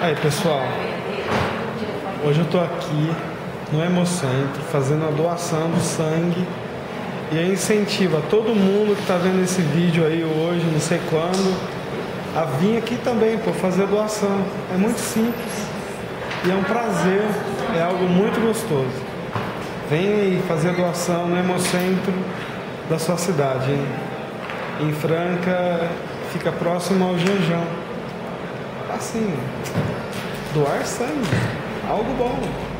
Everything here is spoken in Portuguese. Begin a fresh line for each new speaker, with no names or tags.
Aí pessoal, hoje eu tô aqui no Hemocentro fazendo a doação do sangue e eu incentivo a todo mundo que está vendo esse vídeo aí hoje, não sei quando, a vir aqui também por fazer doação. É muito simples e é um prazer, é algo muito gostoso. Venha aí fazer doação no Hemocentro da sua cidade. Hein? Em Franca, fica próximo ao Janjão. Assim, doar sangue, algo bom.